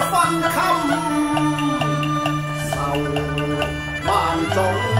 分襟愁万种。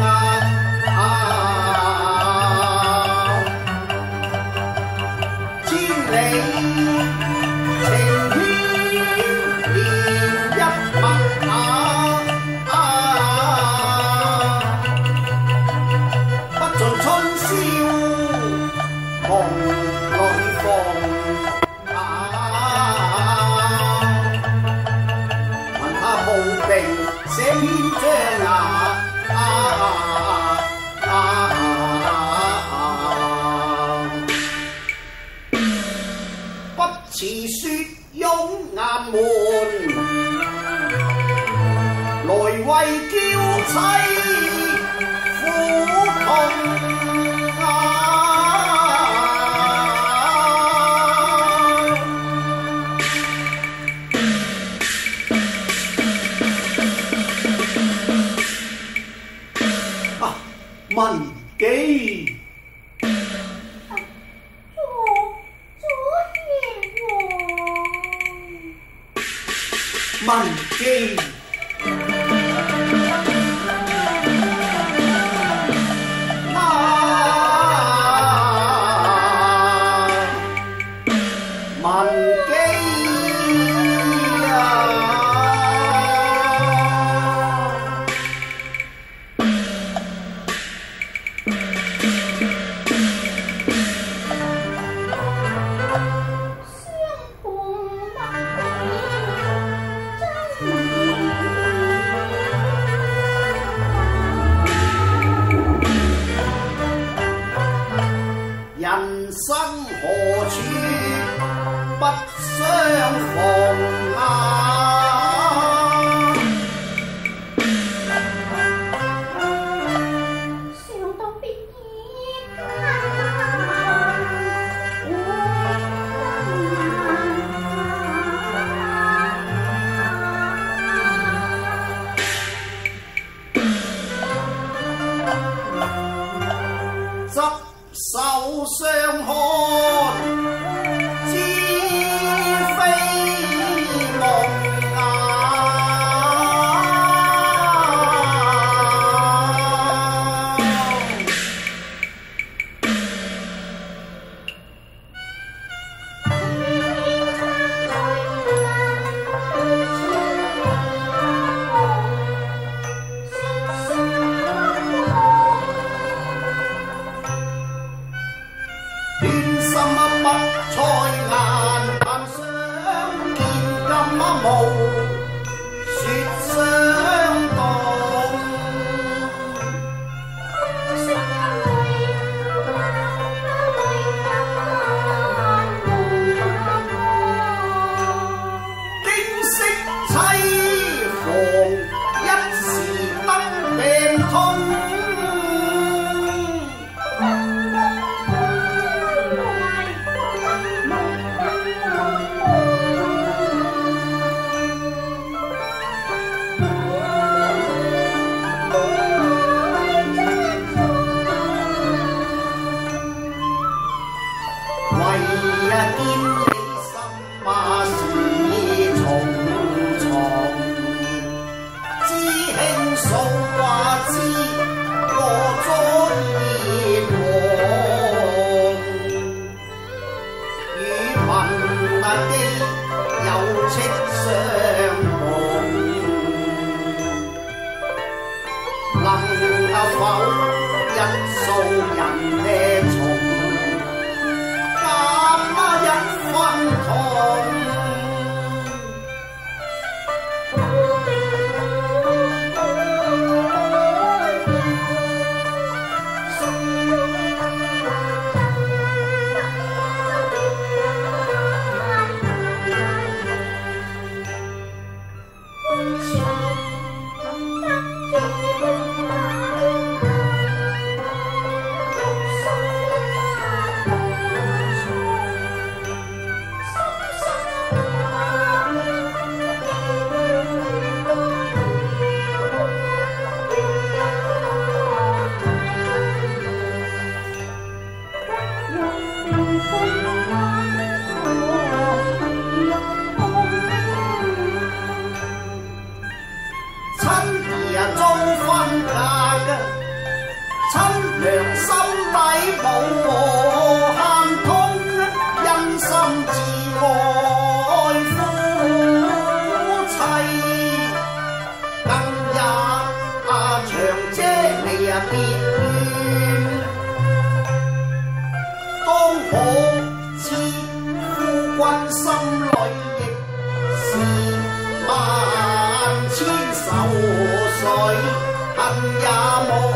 可知夫君心里亦是万千愁绪，恨也无。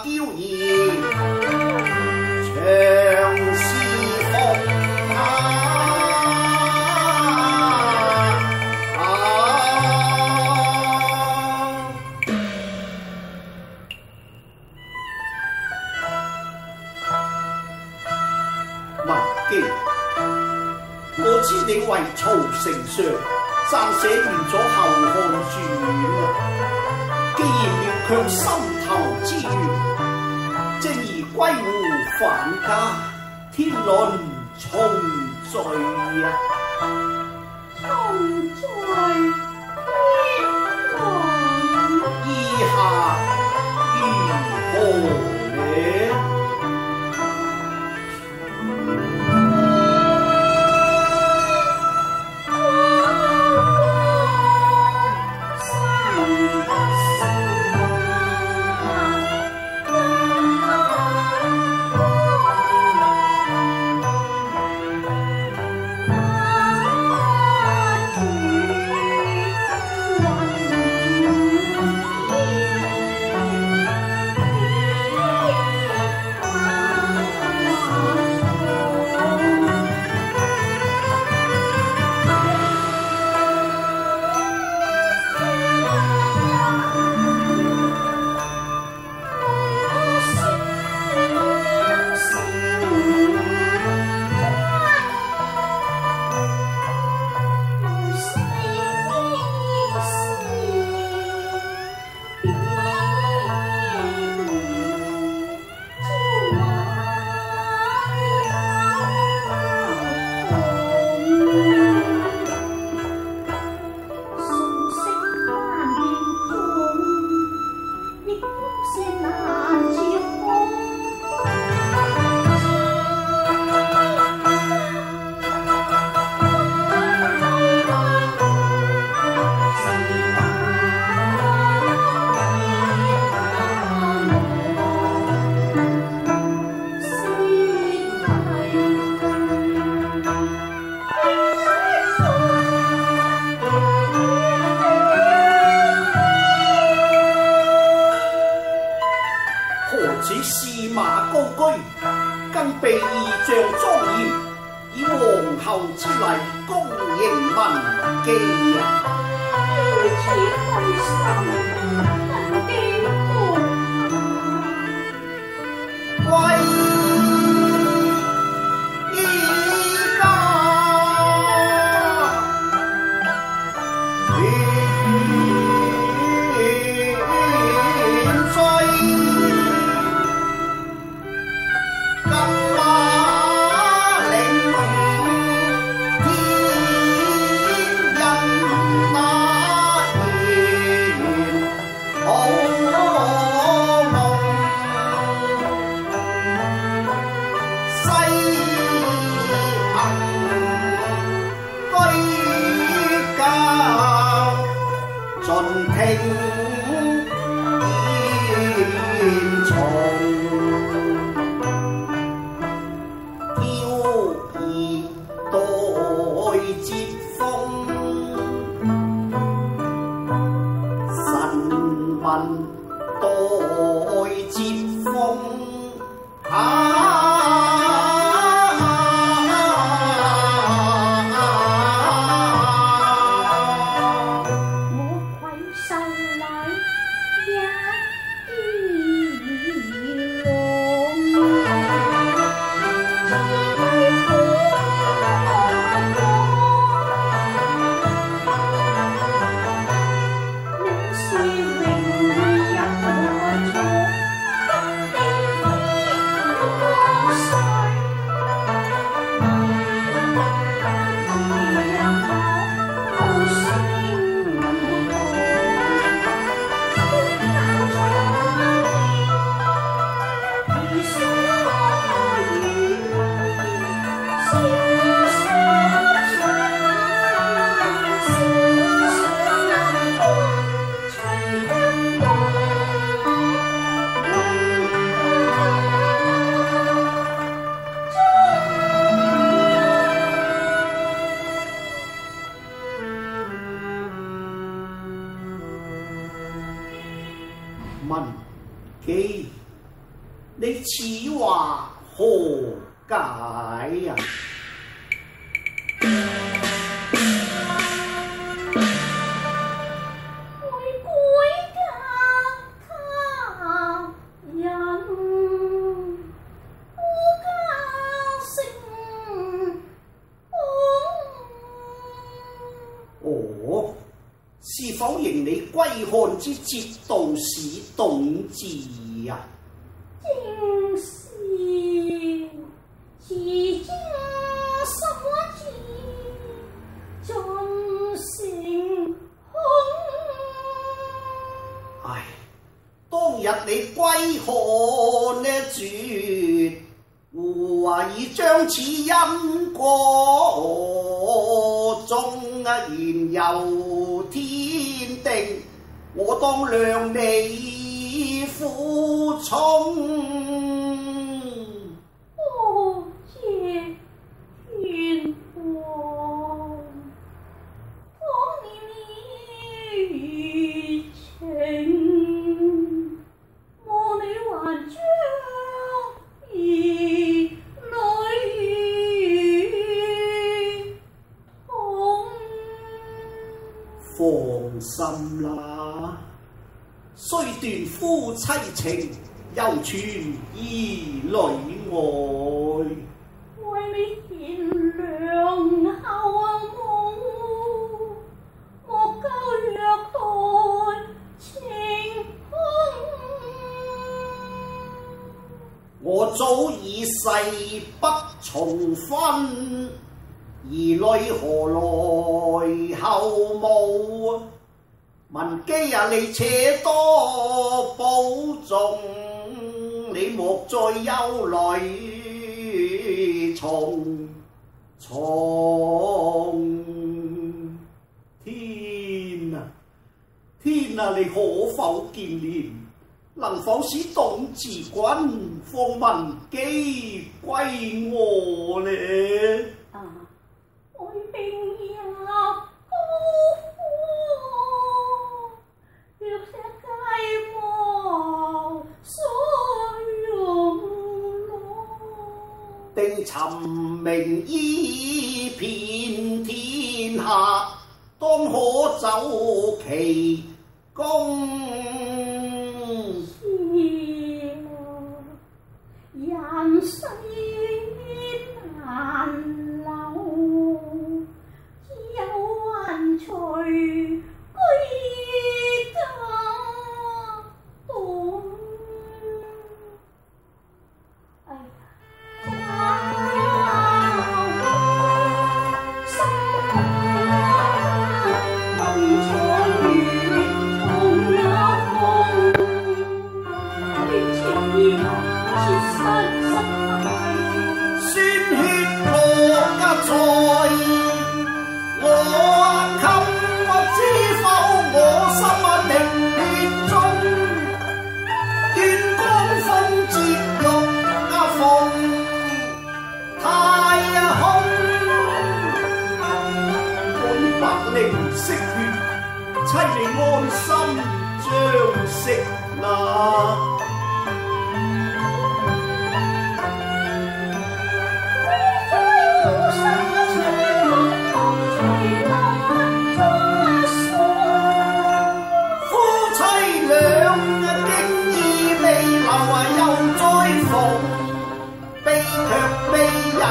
娇风啊！我知你为曹丞相暂写完咗后汉志啊，既然要强心。凡家天伦重聚啊，重聚天伦意下如何？Oh. 是否迎你归汉之节度使董字呀？正是知音少见，钟声空。唉，当日你归汉呢？绝胡华已将此因果。纵啊言由天定，我当量你苦衷。心啦，虽断夫妻情，犹存义内爱。为你贤良孝母，莫教虐待情空。我早已誓不重婚，而泪何来后母？民基啊，你且多保重，你莫再忧虑。重重。天啊，天啊，你可否见怜？能否使董自君放民基归我呢？啊，爱兵呀，都。寻明依遍天下，当可走其功。